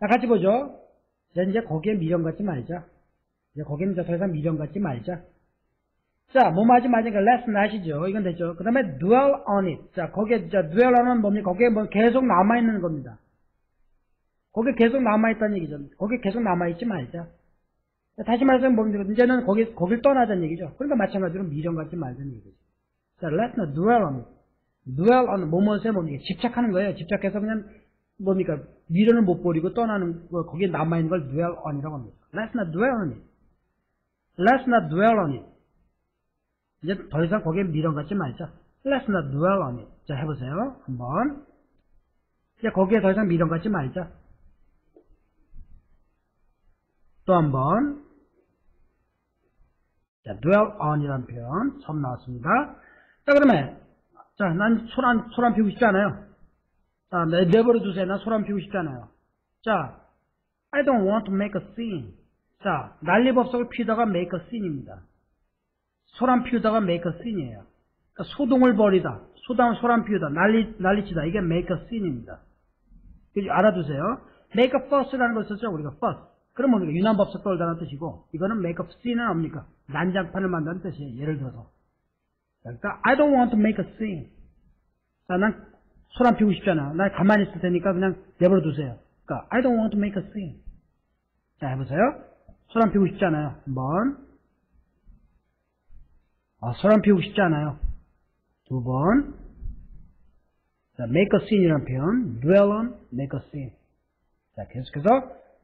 자, 같이 보죠. 자, 이제 거기에 미련 갖지 말자. 이제 이제 더 이상 미련 갖지 말자. 자, 뭐 하지 말자. 그러니까 less night이죠. 이건 됐죠. 그 다음에 dwell on it. 자, 거기에, 자, dwell on은 뭡니까? 거기에 뭐 계속 남아있는 겁니다. 거기에 계속 남아있다는 얘기죠. 거기에 계속 남아있지 말자. 자, 다시 말해서 뭡니까? 이제는 거기, 거길 떠나자는 얘기죠. 그러니까 마찬가지로 미련 갖지 말자는 얘기죠. 자, let's not dwell on it. dwell on 뭐뭐에 뭡니까? 집착하는 거예요. 집착해서 그냥 뭡니까? 미련을 못 버리고 떠나는 거, 거기에 남아 있는 걸 dwell on이라고 합니다. let's not dwell on it. let's not dwell on it. 이제 더 이상 거기에 미련 갖지 말자. let's not dwell on it. 자, 해보세요. 한번. 이제 거기에 더 이상 미련 갖지 말자. 또 한번. 자, dwell on이라는 표현 처음 나왔습니다. 자, 그러면 자, 난 소란 소란 피우고 싶지 않아요. 자, 내, 내버려 두세요. 난 소란 피우고 싶지 않아요. 자, I don't want to make a scene. 자, 난리법석을 피우다가 make a scene입니다. 소란 피우다가 make a scene이에요. 그러니까 소동을 벌이다. 소당 소란 피우다. 난리 난리치다. 이게 make a scene입니다. 알아두세요. make a fuss라는 걸 썼죠. 우리가 fuss. 그럼 뭡니까? 유난 법석 떨다는 뜻이고 이거는 make a scene은 뭡니까? 난장판을 만드는 뜻이에요. 예를 들어서. 그러니까 I don't want to make a scene. 자, 난 소란 피우고 싶잖아. 난 가만히 있을 테니까 그냥 내버려 두세요. 그러니까 I don't want to make a scene. 자, 해보세요. 소란 피우고 싶지 않아요. 한번. 아, 소란 피우고 싶지 않아요. 두 번. 자, make a scene이라는 표현. dwell on, make a scene. 자, 계속해서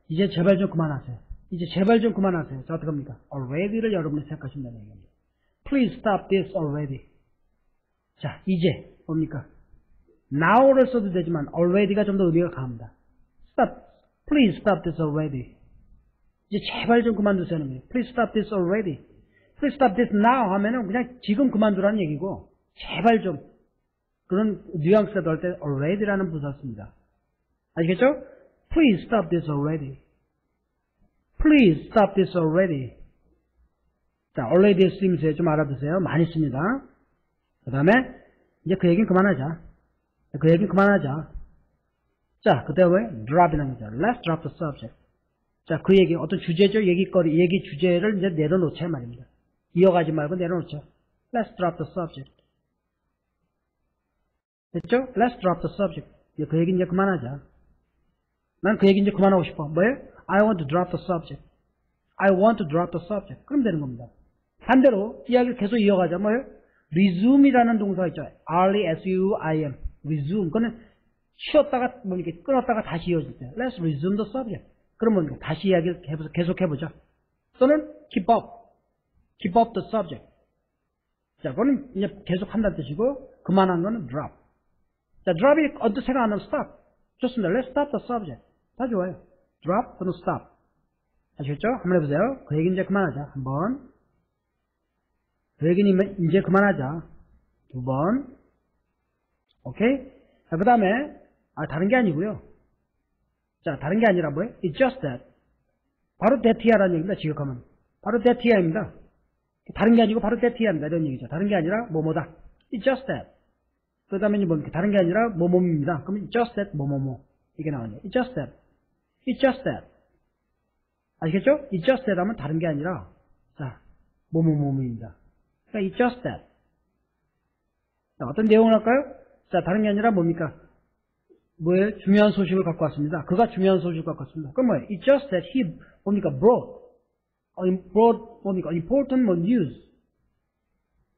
이제 제발 좀 그만하세요. 이제 제발 좀 그만하세요. 자, 어떻게 합니까? already를 여러분이 생각하신다는 얘기입니다. Please stop this already. 자, 이제 뭡니까? Now를 써도 되지만 already가 좀 더 의미가 강합니다. Stop. Please stop this already. 이제 제발 좀 그만두세요. Please stop this already. Please stop this now 하면은 그냥 지금 그만두라는 얘기고 제발 좀 그런 뉘앙스가 넣을 때 already라는 부사 씁니다. 아시겠죠? Please stop this already. Please stop this already. 자, already 쓰임새 좀 알아두세요. 많이 씁니다. 그 다음에 이제 그 얘기는 그만하자. 그 얘기는 그만하자. 자, 그 다음에 drop이라는 거죠. Let's drop the subject. 자, 그 얘기, 어떤 주제죠? 얘기거리, 얘기 주제를 이제 내려놓자 말입니다. 이어가지 말고 내려놓자. Let's drop the subject. 됐죠? Let's drop the subject. 그 얘기 이제 그만하자. 난 그 얘기 이제 그만하고 싶어. 뭐예요? I want to drop the subject. I want to drop the subject. 그럼 되는 겁니다. 반대로 이야기를 계속 이어가자. 뭐예요? resume이라는 동사가 있죠. R-E-S-U-I-M. Resume. 그거는 쉬었다가 뭐 이렇게 끊었다가 다시 이어질 때. Let's resume the subject. 그러면 뭐 다시 이야기를. 계속 해보자. 또는 keep up. keep up the subject. 자, 그거는 이제 계속 한다는 뜻이고 그만한 거는 drop. 자, drop이 언뜻 생각 안 하면 stop. 좋습니다. Let's stop the subject. 다 좋아요. drop 또는 stop. 아시겠죠? 한번 해보세요. 그 얘기 이제 그만하자. 한 번. 그 얘기는 이제 그만하자. 두 번. 오케이? 자, 그 다음에, 아, 다른 게 아니고요. 자, 다른 게 아니라 뭐예요? It's just that. 바로 that이야라는 얘기입니다. 지역하면. 바로 that이야입니다. 다른 게 아니고 바로 that이야입니다. 이런 얘기죠. 다른 게 아니라 뭐뭐다. It's just that. 그 다음에 이제 뭡니까? 다른 게 아니라 뭐뭐입니다. 그러면 it's just that 뭐뭐뭐. 이게 나오네요. It's just that. It's just that. 아시겠죠? It's just that 하면 다른 게 아니라, 자, 뭐뭐뭐입니다. 그러니까 it's just that. 자, 어떤 내용을 할까요? 자, 다른 게 아니라 뭡니까? 뭐예요? 중요한 소식을 갖고 왔습니다. 그가 중요한 소식을 갖고 왔습니다. 그럼 뭐예요? It's just that he, 뭡니까? brought, brought, 뭡니까? important 뭐 news.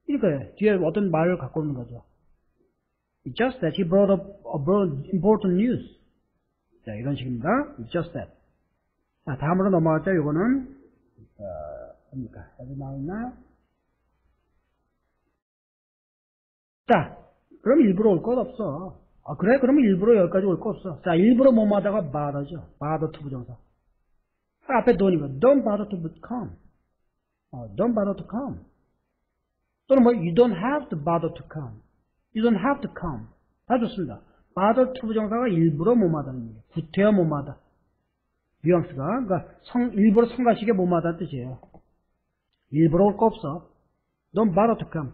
이렇게 뒤에 어떤 말을 갖고 오는 거죠. It's just that he brought up, brought important news. 자, 이런 식입니다. It's just that. 자, 다음으로 넘어갈게요. 요거는, 어, 뭡니까? 어디 나왔나? 자, 그럼 일부러 올 것 없어. 아, 그래? 그러면 일부러 여기까지 올 거 없어. 자, 일부러 뭐마다가 bother죠. bother to 부정사. 아, 앞에 don이고, don't bother to come. 어, don't bother to come. 또는 뭐, you don't have to bother to come. You don't have to come. 다 좋습니다. bother to 부정사가 일부러 뭐마다는 얘기예요. 구태여 뭐마다. 뉘앙스가. 그러니까 성, 일부러 성가시게 뭐마다는 뜻이에요. 일부러 올 거 없어. don't bother to come.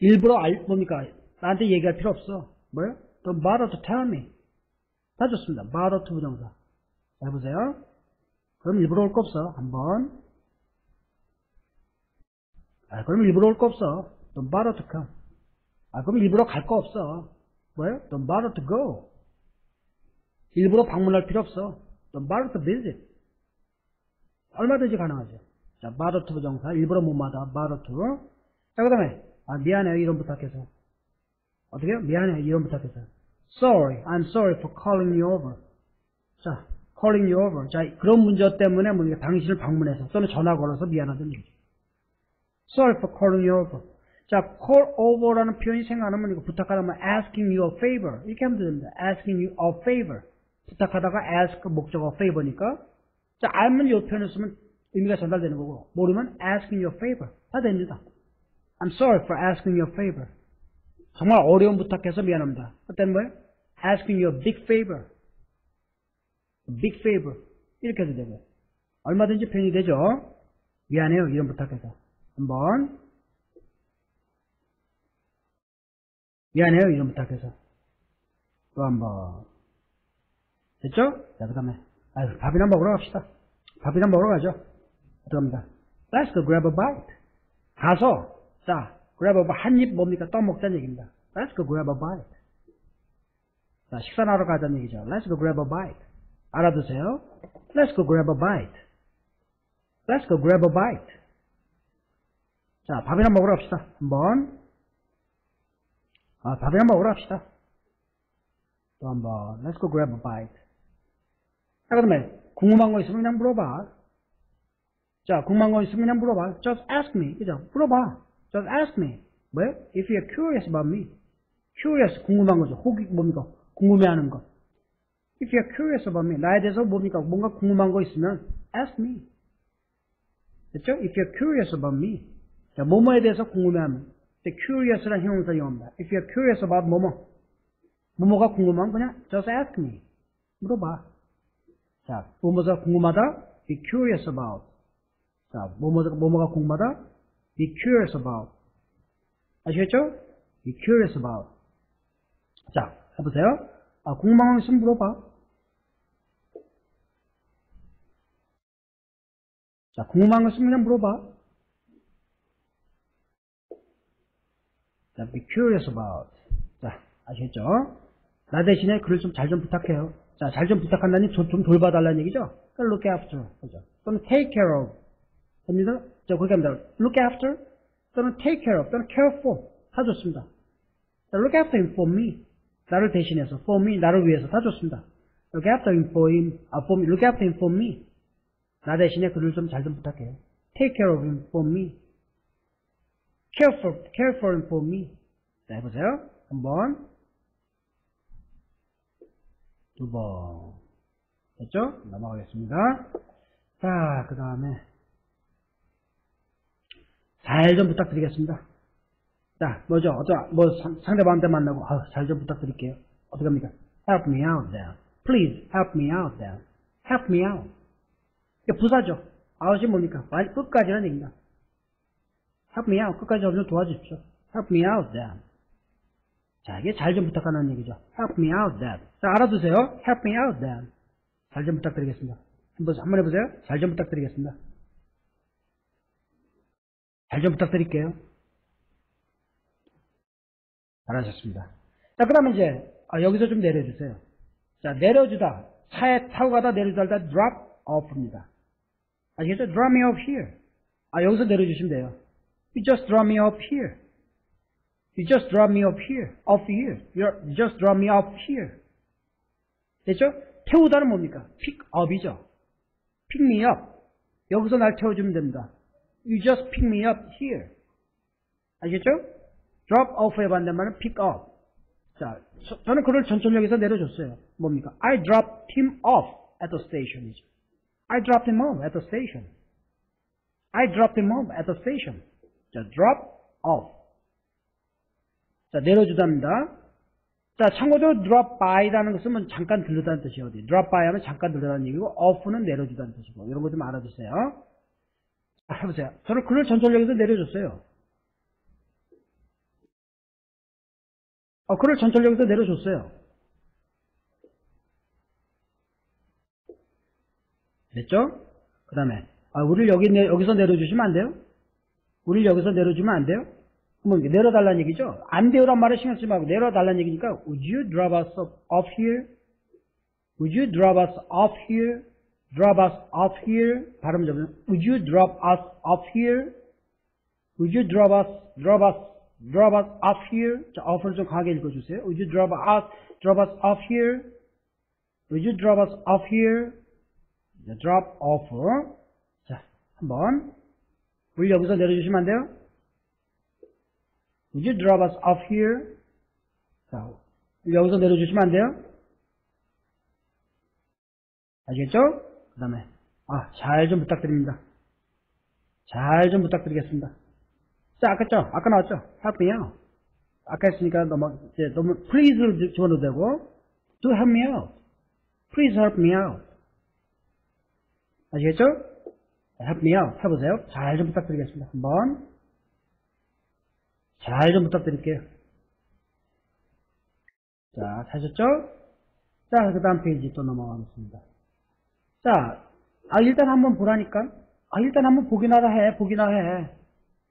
일부러 알, 뭡니까? 나한테 얘기할 필요 없어. 뭐요? Don't bother to tell me. 다 좋습니다. bother to 부정사. 자, 해보세요. 그럼 일부러 올 거 없어. 한번. 아, 그럼 일부러 올 거 없어. Don't bother to come. 아, 그럼 일부러 갈 거 없어. 뭐예요? Don't bother to go. 일부러 방문할 필요 없어. Don't bother to visit. 얼마든지 가능하죠. 자, bother to 부정사. 일부러 못 마다 bother to. 자, 그 다음에, 아, 미안해요. 이런 부탁해서. 어떻게요? 미안해요. 이런 부탁해서. Sorry. I'm sorry for calling you over. 자, calling you over. 자, 그런 문제 때문에 뭐 당신을 방문해서 또는 전화 걸어서 미안하다는 얘기죠. Sorry for calling you over. 자, call over라는 표현이 생각나면 이거 부탁하다면 asking you a favor. 이렇게 하면 됩니다. asking you a favor. 부탁하다가 ask 목적어 favor니까. 자, 알면 이 표현을 쓰면 의미가 전달되는 거고, 모르면 asking you a favor. 다 됩니다. I'm sorry for asking you a favor. 정말 어려운 부탁해서 미안합니다. 그때는 뭐예요? asking you a big favor. Big favor. 이렇게 해도 되고요. 얼마든지 표현이 되죠? 미안해요. 이런 부탁해서. 한번. 미안해요. 이런 부탁해서. 또 한번. 됐죠? 자, 그 다음에. 아유, 밥이나 먹으러 갑시다. 밥이나 먹으러 가죠. 어떡합니까? Let's go grab a bite. 가서, 자, grab a. 한입 뭡니까? 떠먹자는 얘기입니다. Let's go grab a bite. 자, 식사나 하러 가자는 얘기죠. Let's go grab a bite. 알아두세요. Let's go grab a bite. Let's go grab a bite. 자, 밥이나 먹으러 갑시다. 한번. 아, 밥이나 먹으러 갑시다. 또 한번. Let's go grab a bite. 자, 그 다음에, 궁금한 거 있으면 그냥 물어봐. 자, 궁금한 거 있으면 그냥 물어봐. Just ask me. 그죠? 물어봐. Just ask me. 뭐예요? If you're curious about me. curious, 궁금한 거죠. 호기, 뭡니까? 궁금해하는 거. If you're curious about me. 나에 대해서 뭡니까? 뭔가 궁금한 거 있으면 ask me. 됐죠? If you're curious about me. 자, 뭐뭐에 대해서 궁금해하면. curious라는 형용사 이용합니다. If you're curious about 뭐뭐. 뭐뭐가 궁금하면 그냥 just ask me. 물어봐. 자, 뭐뭐가 궁금하다? be curious about. 자, 뭐뭐가, 뭐뭐가 궁금하다? Be curious about. 아시겠죠? be curious about. 자, 해보세요. 아, 궁금한 거 물어봐. 자, 궁금한 거 있으면 물어봐. 자, be curious about. 자, 아시겠죠? 나 대신에 글을 좀 잘좀 부탁해요. 자, 잘 좀 부탁한다니 좀, 좀 돌봐달라는 얘기죠? 그러니까 look after. 그죠? 또는 take care of. 됩니다? 자, 그렇게 합니다. look after. 또는 take care of. 또는 care for. 다 좋습니다. 자, look after him for me. 나를 대신해서. for me. 나를 위해서. 다 좋습니다. look after him for him. 아, for me. look after him for me. 나 대신에 그를 좀 잘 좀 부탁해요. take care of him for me. care for, care for him for me. 자, 해보세요. 한 번. 두 번. 됐죠? 넘어가겠습니다. 자, 그 다음에. 잘 좀 부탁드리겠습니다. 자, 뭐죠? 어떤, 뭐, 상- 상대방한테 만나고, 아, 잘 좀 부탁드릴게요. 어떡합니까? Help me out there. Please, help me out there. Help me out. 이게 부사죠. 아웃이 뭡니까? 완- 끝까지라는 얘기입니다. Help me out. 끝까지 좀 도와주십시오. Help me out there. 자, 이게 잘 좀 부탁하는 얘기죠. Help me out there. 자, 알아두세요. Help me out there. 잘 좀 부탁드리겠습니다. 한번 해보세요. 잘 좀 부탁드리겠습니다. 잘 좀 부탁드릴게요. 잘하셨습니다. 자, 그 다음에 이제, 아, 여기서 좀 내려주세요. 자, 내려주다. 차에 타고 가다 내려주다 할 때 drop off입니다. 아시겠죠? drop me off here. 아, 여기서 내려주시면 돼요. You just drop me off here. You just drop me off here. Off here. You're, you just drop me off here. 됐죠? 태우다는 뭡니까? pick up이죠. pick me up. 여기서 날 태워주면 됩니다. You just pick me up here. 아시겠죠? drop off의 반대말은 pick up. 자, 저, 저는 그를 전철역에서 내려줬어요. 뭡니까? I dropped him off at the station이죠. I dropped him off at the station. I dropped him off at the station. 자, drop off. 자, 내려주답니다. 자, 참고적으로 drop by라는 것은 뭐 잠깐 들르다는 뜻이에요. 어디? drop by 하면 잠깐 들르다는 얘기고, off는 내려주다는 뜻이고, 이런 거 좀 알아두세요. 해보세요. 저를 그를 전철역에서 내려줬어요. 어, 그를 전철역에서 내려줬어요. 됐죠? 그 다음에, 아, 우리를 여기, 내, 여기서 내려주시면 안 돼요? 우리를 여기서 내려주면 안 돼요? 뭐, 그러면 내려달라는 얘기죠? 안 돼요란 말에 신경 쓰지 말고 내려달라는 얘기니까, would you drop us off here? would you drop us off here? Drop us off here? 발음 잡으면, would you drop us off here? Would you drop us, drop us, drop us off here? 자, off를 좀 강하게 읽어주세요. Would you drop us, drop us off here? Would you drop us off here? 자, drop off. 자, 한번. 우리 여기서 내려주시면 안 돼요? Would you drop us off here? 자, 우리 여기서 내려주시면 안 돼요? 아시겠죠? 그 다음에, 아, 잘 좀 부탁드립니다. 잘 좀 부탁드리겠습니다. 자, 아까 죠 아까 나왔죠? help me out. 아까 했으니까 너무, 이제 너무 please를 집어넣어도 되고, do help me out. Please help me out. 아시겠죠? help me out. 해보세요. 잘 좀 부탁드리겠습니다. 한번. 잘 좀 부탁드릴게요. 자, 하셨죠? 자, 그 다음 페이지 또 넘어가겠습니다. 자, 아, 일단 한번 보라니까. 아, 일단 한번 보기나 해, 보기나 해.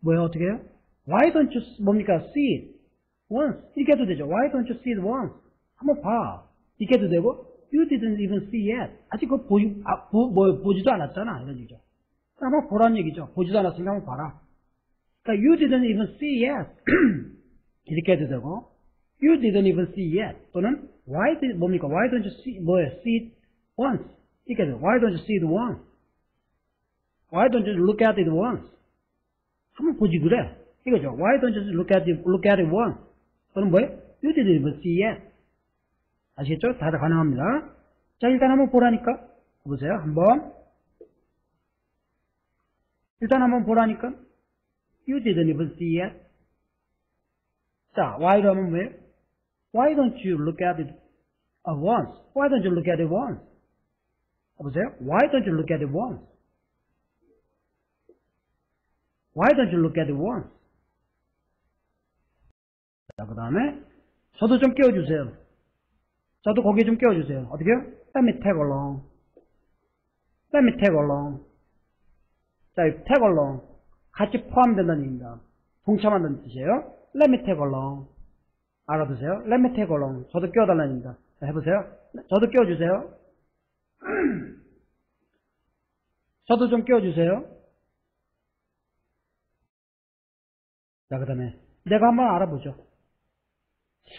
뭐야, 어떻게 해요? Why don't you, 뭡니까? See it once. 이렇게 해도 되죠. Why don't you see it once? 한번 봐. 이렇게 해도 되고, You didn't even see yet. 아직 그거 보지, 아, 보, 뭐, 보지도 않았잖아. 이런 얘기죠. 한번 보라는 얘기죠. 보지도 않았으니까 한번 봐라. 그러니까 you didn't even see yet. 이렇게 해도 되고, you didn't even see yet. 또는 why did, 뭡니까? Why don't you see, 뭐예요? See it once. 이렇게 해도 why don't you see it once? Why don't you look at it once? 한번 보지 그래. 이거죠. Why don't you look at it, look at it once? 또는 뭐예요? You didn't even see yet. 아시겠죠? 다들 가능합니다. 자, 일단 한번 보라니까. 보세요. 한번. 일단 한번 보라니까. You didn't even see yet. 자, why로 하면 뭐예요? Why don't you look at it uh, once? Why don't you look at it once? 보세요. Why don't you look at it once? Why don't you look at it once? 자, 그 다음에 저도 좀 끼워주세요. 저도 거기에 좀 끼워주세요. 어떻게 요? Let me tag along. Let me tag along. 자, 이 tag along. 같이 포함된다는 얘기입니다. 동참한다는 뜻이에요. Let me tag along. 알아두세요. Let me tag along. 저도 끼워달라는 얘기입니다. 자, 해보세요. 저도 끼워주세요. 저도 좀 끼워주세요. 자, 그 다음에 내가 한번 알아보죠.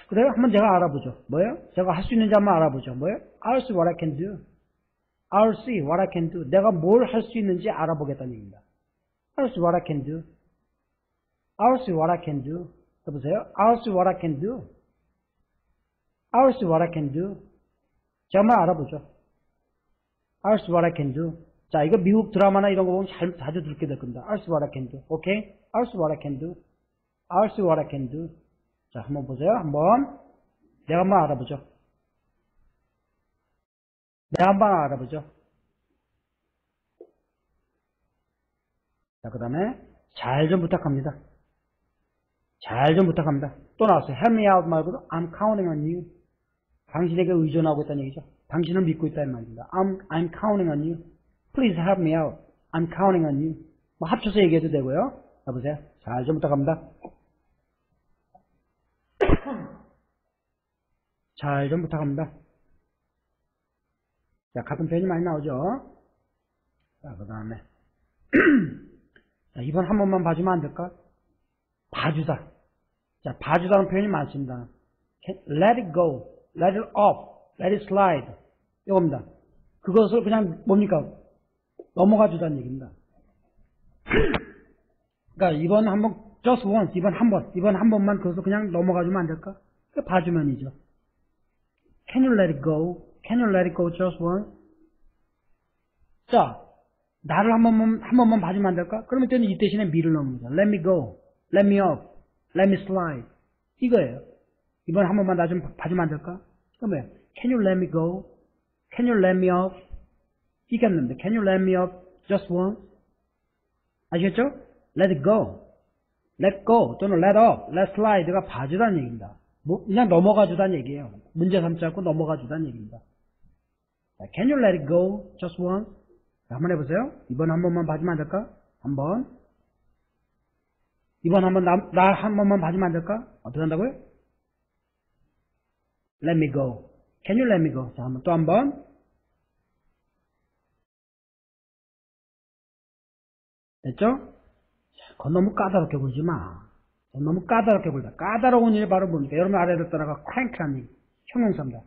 그래요? 한번 제가 알아보죠. 뭐예요? 제가 할 수 있는지 한번 알아보죠. 뭐예요? I'll see what I can do. I'll see what I can do. 내가 뭘 할 수 있는지 알아보겠다는 얘기입니다. I'll see what I can do. I'll see what I can do. 해보세요. I'll see what I can do. I'll see what I can do. 제가 한번 알아보죠. I'll see what I can do. 자, 이거 미국 드라마나 이런 거 보면 잘, 자주 듣게 될 겁니다. I'll see what I can do. 오케이? I'll see what I can do. I'll see what I can do. 자, 한번 보세요. 한번. 내가 한번 알아보죠. 내가 한번 알아보죠. 자, 그 다음에 잘 좀 부탁합니다. 잘 좀 부탁합니다. 또 나왔어요. Help me out 말고도 I'm counting on you. 당신에게 의존하고 있다는 얘기죠. 당신을 믿고 있다는 말입니다. I'm, I'm counting on you. Please help me out. I'm counting on you. 뭐 합쳐서 얘기해도 되고요. 여보세요. 잘 좀 부탁합니다. 잘 좀 부탁합니다. 자, 같은 표현이 많이 나오죠? 자, 그 다음에. 자, 이번 한 번만 봐주면 안 될까? 봐주다. 자, 봐주다는 표현이 많습니다. Let it go. Let it off. Let it slide. 이겁니다. 그것을 그냥 뭡니까? 넘어가 주다는 얘기입니다. 그러니까 이번 한 번, just once, 이번 한 번, 이번 한 번만 그것을 그냥 넘어가 주면 안 될까? 그 봐주면이죠. Can you let it go? Can you let it go just once? 자, 나를 한 번만, 한 번만 봐주면 안 될까? 그러면 저는 이 대신에 넣는 거죠. Let me go. Let me off. Let me slide. 이거예요. 이번 한 번만 나 좀 봐주면 안 될까? 그러면 Can you let me go? Can you let me off? 이겼는데 Can you let me off just once? 아시겠죠? Let go. Let go 또는 let off, let slide가 봐주다는 얘기입니다. 뭐 그냥 넘어가 주다는 얘기예요. 문제 삼지 않고 넘어가 주다는 얘기입니다. Can you let it go just once? 자, 한번 해보세요. 이번 한 번만 봐주면 안 될까? 한 번. 이번 한 번 나한 번만 봐주면 안 될까? 어떻게 한다고요? Let me go. Can you let me go? 자, 한번 또 한 번. 됐죠? 자, 그건 너무 까다롭게 굴지 마. 너무 까다롭게 굴다. 까다로운 일이 바로 뭡니까? 여러분 아래로 따라가 crank라는 얘기. 형용사입니다.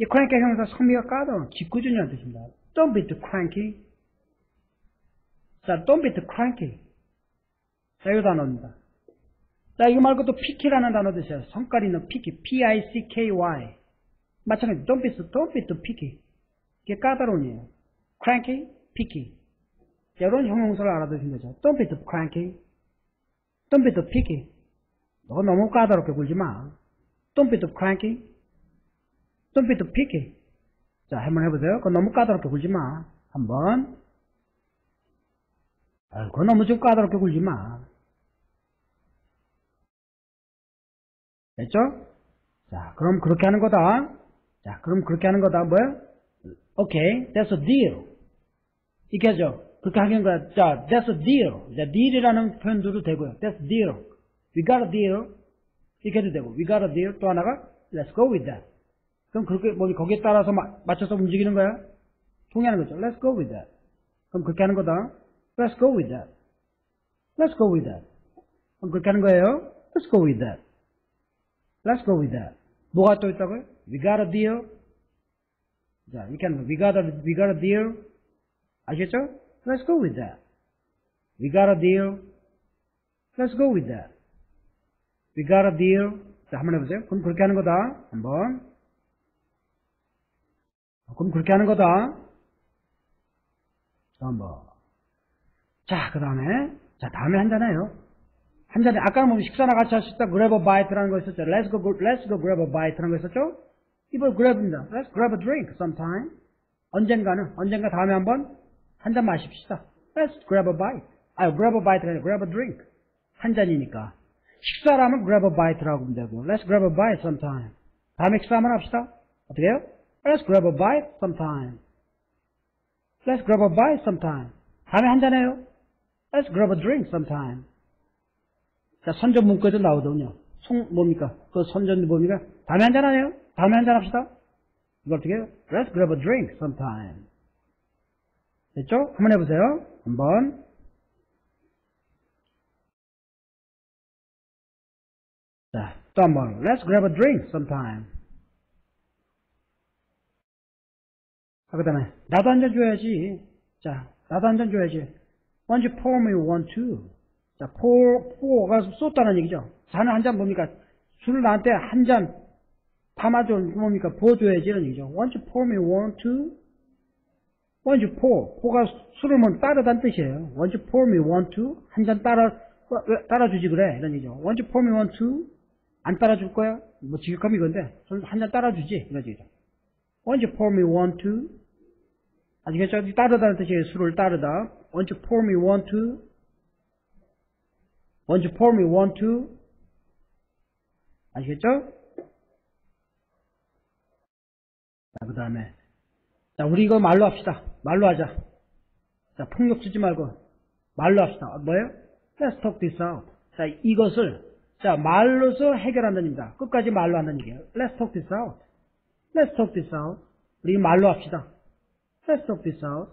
이 crank 형용사 성미가 까다로운 짓궂은이라는 뜻입니다. Don't be too cranky. 자, don't be too cranky. 자, 이 단어입니다. 자, 이거 말고 또 picky라는 단어도 있어요. 성깔 있는 picky. P-I-C-K-Y. 마찬가지. Don't be, don't be too picky. 이게 까다로운 이에요. cranky, picky. 자, 이런 형용사를 알아두시면 되죠. Don't be too cranky. Don't be too picky. 너 너무 까다롭게 굴지 마. Don't be too cranky. Don't be too picky. 자, 한번 해보세요. 그거 너무 까다롭게 굴지 마. 한 번. 아, 그거 너무 좀 까다롭게 굴지 마. 됐죠? 자, 그럼 그렇게 하는 거다. 자, 그럼 그렇게 하는 거다. 뭐야? 오케이. That's a deal. 이렇게 하죠. 그렇게 하는 거야. 자, that's a deal. 자, deal이라는 표현도 되고요. That's a deal. We got a deal. 이렇게 해도 되고. We got a deal. 또 하나가 Let's go with that. 그럼 그렇게 뭐 거기에 따라서 마, 맞춰서 움직이는 거야. 통일하는 거죠. Let's go with that. 그럼 그렇게 하는 거다. Let's go with that. Let's go with that. 그럼 그렇게 하는 거예요. Let's go with that. Let's go with that. 뭐가 또 있다고요? We got a deal. 자, 이렇게 하는 거. We got a, we got a deal. 아시겠죠? Let's go with that. We got a deal. Let's go with that. We got a deal. 자, 한번 해보세요. 그럼 그렇게 하는 거다. 한번. 그럼 그렇게 하는 거다. 자, 한번. 자, 그 다음에. 자, 다음에 한잔해요. 한잔해. 아까는 뭐 식사나 같이 있다. grab a bite라는 거 있었죠. Let's go, let's go grab a bite라는 거 있었죠. 이번 grab입니다. Let's grab a drink sometime. 언젠가는, 언젠가 다음에 한번 한 잔 마십시다. Let's grab a bite. 아, grab a bite가 아니라 grab a drink. 한 잔이니까. 식사라면 grab a bite라고 하면 되고. Let's grab a bite sometime. 다음에 식사 한번 합시다. 어떻게 해요? Let's grab a bite sometime. Let's grab a bite sometime. 다음에 한 잔 해요. Let's grab a drink sometime. 자, 선전 문구에도 나오더군요. 송, 뭡니까? 그 선전이 뭡니까? 다음에 한 잔 하네요. 다음에 한잔 합시다. 이거 어떻게 해요? Let's grab a drink sometime. 됐죠? 한번 해보세요. 한번. 자, 또 한번. Let's grab a drink sometime. 자, 그 다음에, 나도 한 잔 줘야지. 자, 나도 한 잔 줘야지. Why don't you pour me one too? 자, pour, pour가 쏟다는 얘기죠. 자는 한 잔 뭡니까? 술을 나한테 한 잔 담아줘, 뭡니까? 부어줘야지, 이런 얘기죠. Don't you pour me one? Why don't you pour? pour가 술을 뭐 따르다는 뜻이에요. Don't you pour me one too? 한 잔 따라, 따라주지 그래. 이런 얘기죠. Don't you pour me one too? 안 따라줄 거야? 뭐 지극하면 이건데, 한 잔 따라주지. 이런 얘기죠. Don't you pour me one too? 아시겠죠? 따르다는 뜻이에요. 술을 따르다. Don't you pour me one too? Me one too? 아시겠죠? 자, 그 다음에. 자, 우리 이거 말로 합시다. 말로 하자. 자, 폭력 쓰지 말고. 말로 합시다. 어, 뭐예요? Let's talk this out. 자, 이것을, 자, 말로서 해결한다는 얘기입니다. 끝까지 말로 한다는 얘기예요. Let's talk this out. Let's talk this out. 우리 말로 합시다. Let's talk this out.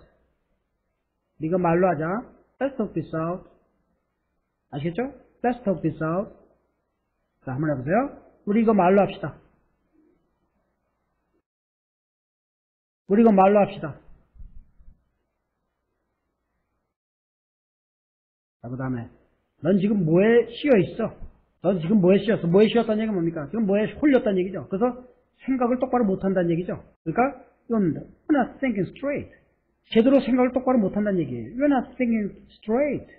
이거 말로 하자. Let's talk this out. 아시겠죠? Let's talk this out. 자, 한번 해보세요. 우리 이거 말로 합시다. 우리 이거 말로 합시다. 자, 그 다음에, 넌 지금 뭐에 씌어 있어? 넌 지금 뭐에 씌었어? 뭐에 씌었다는 얘기가 뭡니까? 지금 뭐에 홀렸다는 얘기죠. 그래서 생각을 똑바로 못한다는 얘기죠. 그러니까, 이건, you're not thinking straight. 제대로 생각을 똑바로 못한다는 얘기예요. You're not thinking straight.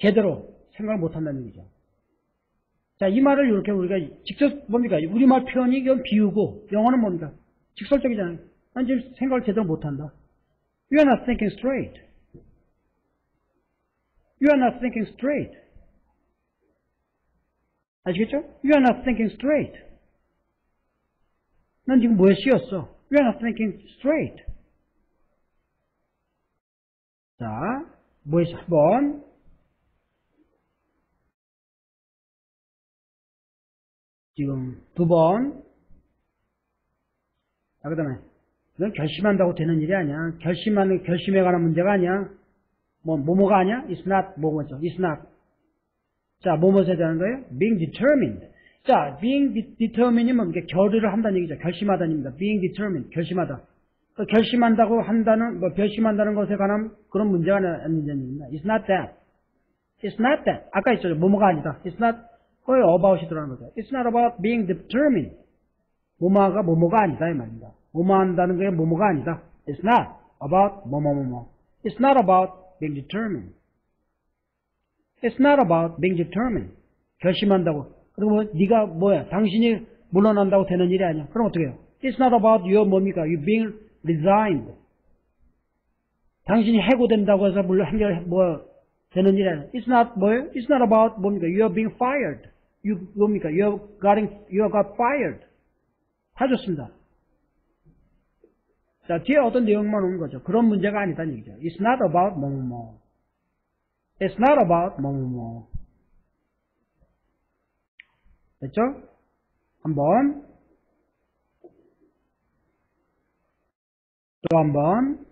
제대로 생각을 못한다는 얘기죠. 자, 이 말을 이렇게 우리가 직접 뭡니까? 우리말 표현이 이건 비우고, 영어는 뭡니까? 직설적이잖아요. 난 지금 생각을 제대로 못한다. You are not thinking straight. You are not thinking straight. 아시겠죠? You are not thinking straight. 난 지금 뭐에 씌었어? You are not thinking straight. 자, 뭐였어? 한번. 지금 두 번. 자, 그 다음에, 이건 결심한다고 되는 일이 아니야. 결심하는, 결심에 관한 문제가 아니야. 뭐, 뭐뭐가 아니야? It's not, 뭐뭐죠. It's not. 자, 뭐뭐에 대한 거예요? Being determined. 자, being de- determine이면 뭡니까? 결의를 한다는 얘기죠. 결심하다는 얘기입니다. Being determined. 결심하다. 그 결심한다고 한다는, 뭐, 결심한다는 것에 관한 그런 문제가 아닌 얘기입니다. It's not that. It's not that. 아까 있죠. 뭐뭐가 아니다. It's not, 거의 about이 들어가는 거죠. It's not about being determined. 뭐뭐가 뭐뭐가 아니다. 이 말입니다. 뭐뭐 한다는 게 뭐뭐가 아니다. It's not about 뭐뭐뭐뭐. It's not about being determined. It's not about being determined. 결심한다고. 그리고 뭐, 네가 뭐야? 당신이 물러난다고 되는 일이 아니야. 그럼 어떻게 해요? It's not about your 뭡니까? You being resigned. 당신이 해고된다고 해서 물론 해결 뭐 되는 일이 아니야. It's not 뭐예요? It's not about 뭡니까? You're being fired. You 뭡니까? You're getting you got fired. 다 좋습니다. 자 뒤에 어떤 내용만 오는 거죠. 그런 문제가 아니다는 얘기죠. It's not about 뭐뭐뭐. It's not about 뭐뭐뭐. 됐죠? 한번 또 한번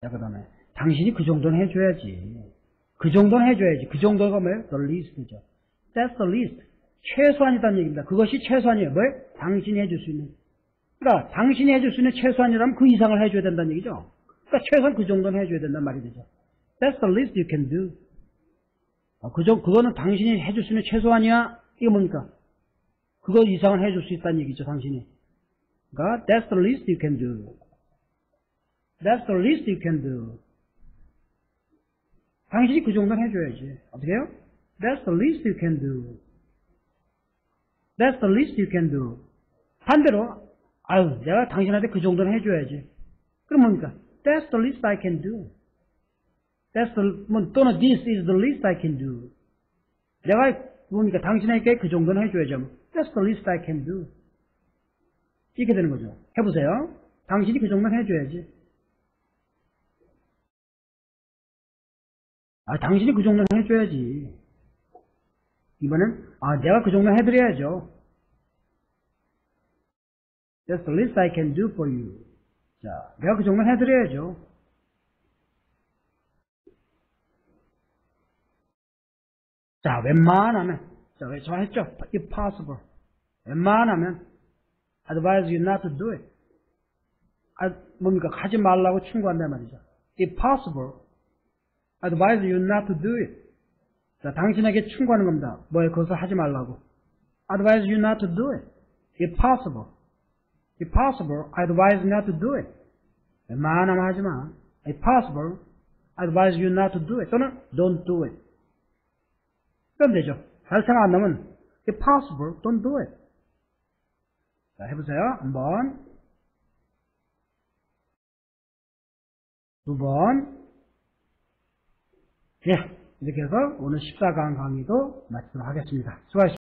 자, 그 다음에 당신이 그 정도는 해줘야지. 그 정도는 해줘야지. 그 정도가 뭐예요? The least죠. That's the least. 최소한이라는 얘기입니다. 그것이 최소한이에요. 뭐예요? 당신이 해줄 수 있는. 그러니까 당신이 해줄 수 있는 최소한이라면 그 이상을 해줘야 된다는 얘기죠. 그러니까 최소한 그 정도는 해줘야 된다는 말이 되죠. That's the least you can do. 아, 그정, 그거는 당신이 해줄 수 있는 최소한이야? 이게 뭡니까? 그거 이상을 해줄 수 있다는 얘기죠, 당신이. 그러니까, that's the least you can do. That's the least you can do. 당신이 그 정도는 해줘야지. 어떻게 해요? That's the least you can do. That's the least you can do. 반대로, 아유, 내가 당신한테 그 정도는 해줘야지. 그럼 뭡니까? That's the least I can do. That's the, 뭐, 또는 this is the least I can do. 내가 뭡니까? 당신에게 그 정도는 해줘야죠. That's the least I can do. 이렇게 되는 거죠. 해보세요. 당신이 그 정도는 해줘야지. 아, 당신이 그 정도는 해줘야지. 이번엔, 아, 내가 그 정도는 해드려야죠. That's the least I can do for you. 자, 내가 그 정도는 해드려야죠. 자, 웬만하면, 자, 왜저 했죠? If possible. 웬만하면, advise you not to do it. 아, 뭡니까? 하지 말라고 충고한단 말이죠. If possible, advise you not to do it. 자, 당신에게 충고하는 겁니다. 뭐에 그것을 하지 말라고. advise you not to do it. If possible. If possible, advise not to do it. 웬만하면 하지 마. If possible, advise you not to do it. 또는 don't do it. 그럼 되죠. 잘 생각 안 나면 if possible, don't do it. 자, 해보세요. 한번. 두 번. 예, 이렇게 해서 오늘 14강 강의도 마치도록 하겠습니다. 수고하셨습니다.